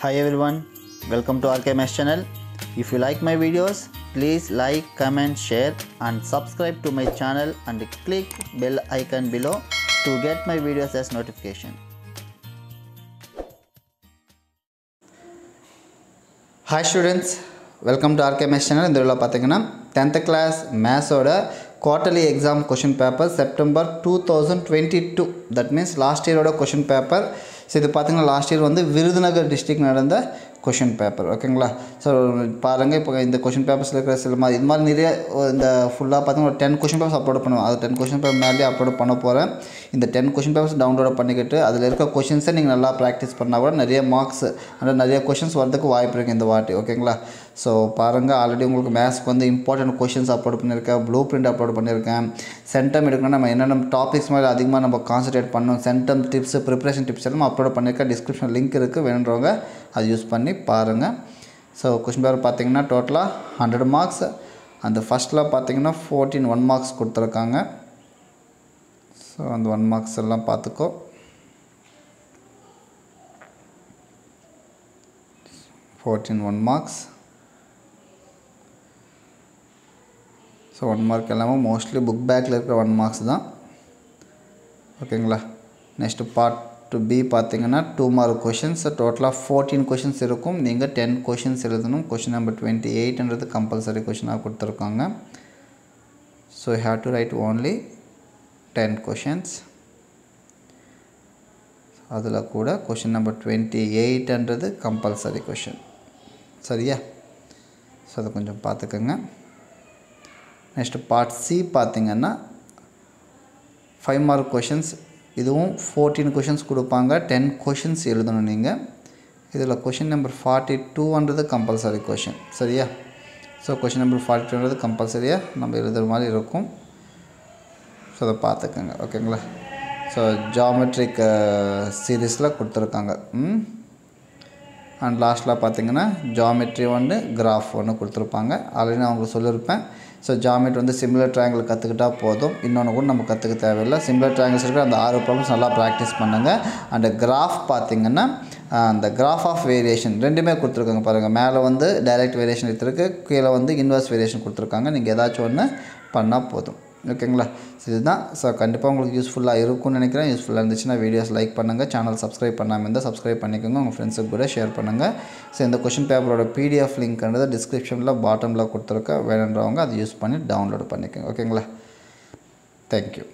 Hi everyone, welcome to RKMS channel. If you like my videos, please like, comment, share and subscribe to my channel and click bell icon below to get my videos as notification. Hi students welcome to RKMS channel இந்த இதில் பார்த்தீங்கன்னா tenth class மேத்ஸோட quarterly exam question paper September two thousand twenty two that means last இயரோட question paper so இது பார்த்திங்கன்னா last year வந்து Virudhunagar district நடந்த question paper ஓகேங்களா so பாருங்கள் இப்போ இந்த கொஷின் பேப்பர்ஸில் இருக்கிற சில மாதிரி இது மாதிரி நிறைய இந்த ஃபுல்லாக பார்த்தீங்கன்னா ஒரு டென் கொஷின் பேப்பர்ஸ் அப்லோட் பண்ணுவேன். அது டென் கொஷின் பேப்பர் மேலே அப்லோட் பண்ண போகிறேன் இந்த டென் கொஷின் பேப்பர்ஸ் டவுன்லோட் பண்ணிக்கிட்டு அதில் இருக்க கொஷின்ஸை நீங்கள் நல்லா ப்ராக்டிஸ் பண்ணால் கூட நிறைய மார்க்ஸ் அந்த நிறைய கொஷின்ஸ் வரதுக்கு வாய்ப்பு இருக்குது இந்த வாட்டி ஓகேங்களா ஸோ பாருங்கள் ஆல்ரெடி உங்களுக்கு மேத்ஸ்க்கு வந்து இம்பார்ட்டன்ட் கொஷின்ஸ் அப்லோட் பண்ணியிருக்கேன் ப்ளூ பிரிண்ட் அப்லோட் பண்ணியிருக்கேன். சென்டம் எடுக்கணும்னா நம்ம என்னென்ன டாபிக்ஸ் மாதிரி அதிகமாக நம்ம கான்சன்ட்ரேட் பண்ணணும் சென்டம் டிப்ஸ் ப்ரிப்பரேஷன் டிப்ஸ் எல்லாம் அப்லோட் பண்ணியிருக்கேன். டிஸ்கிரிப்ஷன் லிங்க் இருக்குது வேணுன்றவங்க அது யூஸ் பண்ணி பாருங்கள் ஸோ கொஷின் பேப்பர் பார்த்தீங்கன்னா டோட்டலாக ஹண்ட்ரட் மார்க்ஸ் அந்த ஃபஸ்ட்டில் பார்த்தீங்கன்னா ஃபோர்டீன் ஒன் மார்க்ஸ் கொடுத்துருக்காங்க. ஸோ அந்த ஒன் மார்க்ஸ் எல்லாம் பார்த்துக்கோ fourteen one marks so one mark எல்லாமே மோஸ்ட்லி புக் பேக்கில் இருக்கிற ஒன் மார்க்ஸ் தான். ஓகேங்களா நெக்ஸ்ட்டு பார்ட் டு பி பார்த்தீங்கன்னா டூ மார்க் கொஷின்ஸ் டோட்டலாக ஃபோர்டீன் கொஷின்ஸ் இருக்கும். நீங்கள் டென் கொஷின்ஸ் எழுதணும். கொஷின் நம்பர் டுவெண்ட்டி எயிட்ன்றது கம்பல்சரி கொஷினாக கொடுத்துருக்காங்க. So have to write only ten questions அதில் கூட கொஷின் நம்பர் டுவெண்ட்டி எயிட்ன்றது கம்பல்சரி கொஷின் சரியா? ஸோ அதை கொஞ்சம் பார்த்துக்கோங்க நெக்ஸ்ட்டு பார்ட் சி பார்த்திங்கன்னா ஃபைவ் மார்க் கொஷின்ஸ் இதுவும் ஃபோர்டீன் கொஷின்ஸ் கொடுப்பாங்க. டென் கொஷின்ஸ் எழுதணும் நீங்கள் இதில் கொஷின் நம்பர் ஃபார்ட்டி டூன்றது கம்பல்சரி கொஷின் சரியா? ஸோ கொஷின் நம்பர் ஃபார்ட்டி டூன்றது கம்பல்சரியாக நம்ம எழுதுகிற மாதிரி இருக்கும். ஸோ அதை பார்த்துக்கோங்க. ஓகேங்களா ஸோ ஜாமெட்ரிக் சீரீஸில் கொடுத்துருக்காங்க. ம்? அண்ட் லாஸ்ட்டில் பார்த்தீங்கன்னா ஜாமெட்ரி ஒன்று கிராஃப் ஒன்று கொடுத்துருப்பாங்க. ஆல்ரெடி நான் உங்களுக்கு சொல்லியிருப்பேன் ஸோ ஜாமெட்ரி வந்து சிம்லர் ட்ரையாங்கிள் கற்றுக்கிட்டா போதும். இன்னொன்று கூட நம்ம கற்றுக்க தேவையில்லை. சிம்லர் ட்ரையாங்கிள்ஸ் இருக்கிற அந்த ஆறு ப்ராப்ளம்ஸ் நல்லா ப்ராக்டிஸ் பண்ணுங்கள் அண்ட் கிராஃப் பார்த்திங்கன்னா அந்த கிராஃப் ஆஃப் வேரியேஷன் ரெண்டுமே கொடுத்துருக்காங்க பாருங்கள் மேலே வந்து டைரக்ட் வேரியேஷன் எடுத்துருக்கு. கீழே வந்து இன்வர்ஸ் வேரியேஷன் கொடுத்துருக்காங்க. நீங்கள் ஏதாச்சும் ஒன்று பண்ணால் போதும். ஓகேங்களா இதுதான். ஸோ கண்டிப்பாக உங்களுக்கு யூஸ்ஃபுல்லாக இருக்கும்னு நினைக்கிறேன். யூஸ்ஃபுல்லாக இருந்துச்சுன்னா வீடியோஸ் லைக் பண்ணுங்கள் சேனல் சப்ஸ்கிரைப் பண்ணாமல் இருந்தால் சப்ஸ்கிரைப் பண்ணிக்கோங்க. உங்கள் ஃப்ரெண்ட்ஸுக்கு கூட ஷேர் பண்ணுங்கள் ஸோ இந்த கொஷின் பேப்பரோட பிடிஎஃப் லிங்க்ன்றது டிஸ்கிரிப்ஷனில் பாட்டமில் கொடுத்துருக்க வேணுன்றவங்க அதை யூஸ் பண்ணி டவுன்லோட் பண்ணிக்கோங்க. ஓகேங்களா தேங்க்யூ